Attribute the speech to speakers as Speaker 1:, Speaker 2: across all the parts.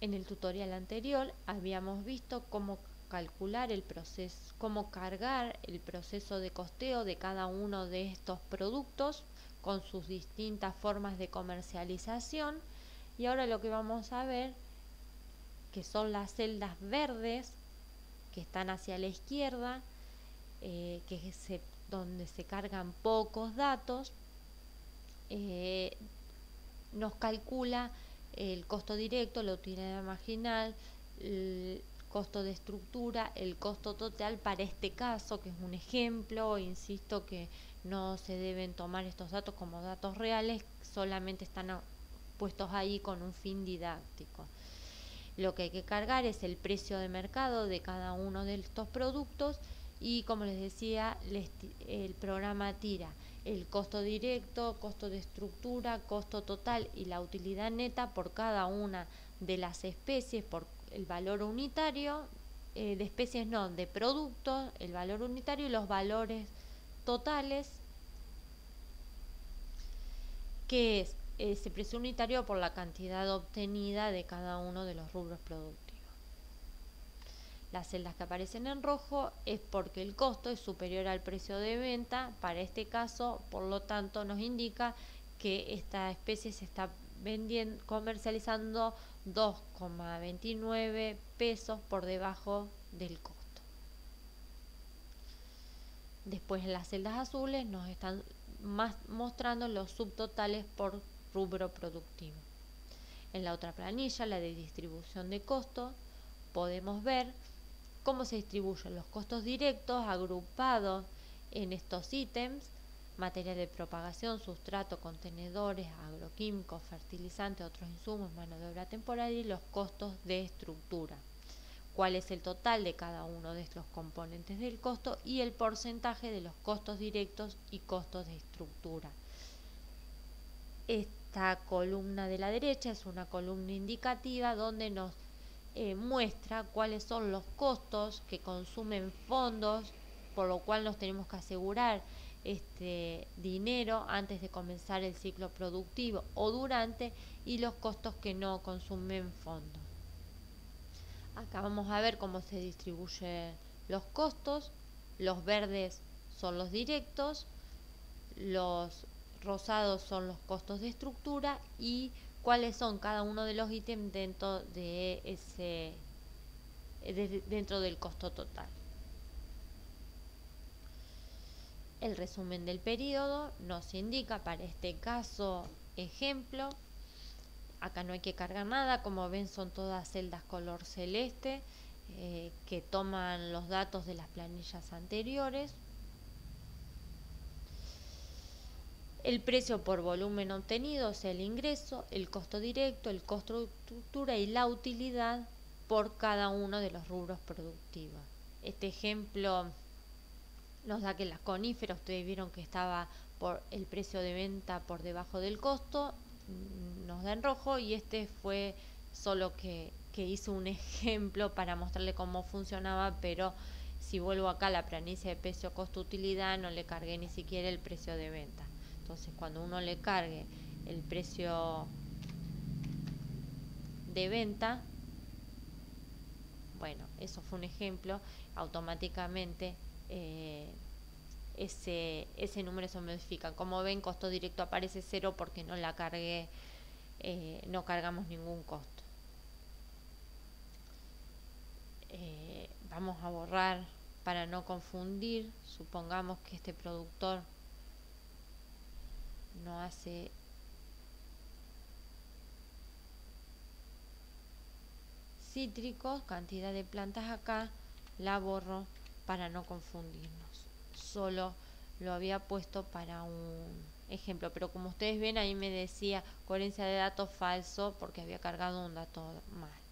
Speaker 1: En el tutorial anterior habíamos visto cómo calcular el proceso, cómo cargar el proceso de costeo de cada uno de estos productos con sus distintas formas de comercialización. Y ahora lo que vamos a ver que son las celdas verdes que están hacia la izquierda eh, que se, donde se cargan pocos datos eh, nos calcula el costo directo, la utilidad marginal, el costo de estructura, el costo total para este caso, que es un ejemplo, insisto que no se deben tomar estos datos como datos reales, solamente están puestos ahí con un fin didáctico. Lo que hay que cargar es el precio de mercado de cada uno de estos productos y como les decía, el programa tira el costo directo, costo de estructura, costo total y la utilidad neta por cada una de las especies, por el valor unitario, eh, de especies no, de productos, el valor unitario y los valores totales, que es ese precio unitario por la cantidad obtenida de cada uno de los rubros productivos. Las celdas que aparecen en rojo es porque el costo es superior al precio de venta. Para este caso, por lo tanto, nos indica que esta especie se está comercializando 2,29 pesos por debajo del costo. Después en las celdas azules nos están mostrando los subtotales por rubro productivo. En la otra planilla, la de distribución de costos, podemos ver cómo se distribuyen los costos directos agrupados en estos ítems, materia de propagación, sustrato, contenedores, agroquímicos, fertilizantes, otros insumos, mano de obra temporal y los costos de estructura. Cuál es el total de cada uno de estos componentes del costo y el porcentaje de los costos directos y costos de estructura. Esta columna de la derecha es una columna indicativa donde nos eh, muestra cuáles son los costos que consumen fondos, por lo cual nos tenemos que asegurar este dinero antes de comenzar el ciclo productivo o durante y los costos que no consumen fondos. Acá vamos a ver cómo se distribuyen los costos. Los verdes son los directos, los rosados son los costos de estructura y cuáles son cada uno de los ítems dentro de ese eh, dentro del costo total. El resumen del periodo nos indica para este caso ejemplo, acá no hay que cargar nada, como ven son todas celdas color celeste eh, que toman los datos de las planillas anteriores. El precio por volumen obtenido, o sea, el ingreso, el costo directo, el costo de estructura y la utilidad por cada uno de los rubros productivos. Este ejemplo nos da que las coníferas, ustedes vieron que estaba por el precio de venta por debajo del costo, mm, nos da en rojo y este fue solo que, que hizo un ejemplo para mostrarle cómo funcionaba, pero si vuelvo acá a la planicie de precio costo utilidad no le cargué ni siquiera el precio de venta. Entonces, cuando uno le cargue el precio de venta, bueno, eso fue un ejemplo, automáticamente eh, ese, ese número se modifica. Como ven, costo directo aparece cero porque no la cargué, eh, no cargamos ningún costo. Eh, vamos a borrar para no confundir, supongamos que este productor no hace cítricos, cantidad de plantas acá, la borro para no confundirnos. Solo lo había puesto para un ejemplo, pero como ustedes ven ahí me decía coherencia de datos falso porque había cargado un dato mal.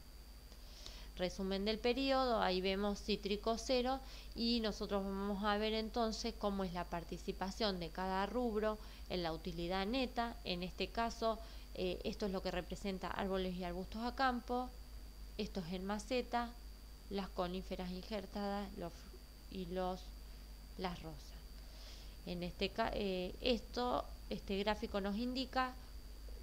Speaker 1: Resumen del periodo, ahí vemos cítrico cero y nosotros vamos a ver entonces cómo es la participación de cada rubro en la utilidad neta. En este caso, eh, esto es lo que representa árboles y arbustos a campo, esto es en maceta, las coníferas injertadas y los, las rosas. En este eh, esto, este gráfico nos indica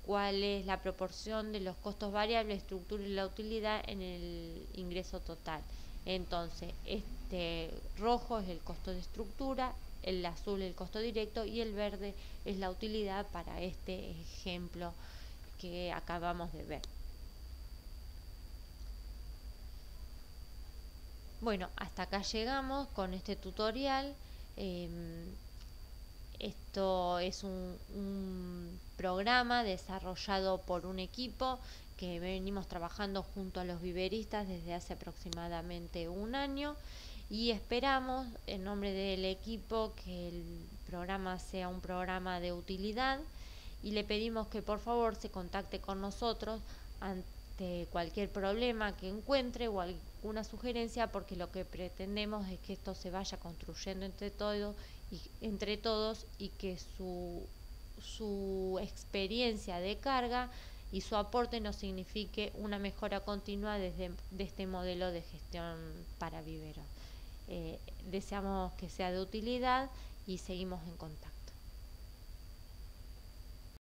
Speaker 1: cuál es la proporción de los costos variables, estructura y la utilidad en el ingreso total. Entonces, este rojo es el costo de estructura, el azul el costo directo y el verde es la utilidad para este ejemplo que acabamos de ver. Bueno, hasta acá llegamos con este tutorial. Em, esto es un, programa desarrollado por un equipo que venimos trabajando junto a los viveristas desde hace aproximadamente un año y esperamos en nombre del equipo que el programa sea un programa de utilidad y le pedimos que por favor se contacte con nosotros ante cualquier problema que encuentre o alguna sugerencia porque lo que pretendemos es que esto se vaya construyendo entre todos y, entre todos y que su, su experiencia de carga y su aporte nos signifique una mejora continua desde de este modelo de gestión para viveros. Eh, deseamos que sea de utilidad y seguimos en contacto.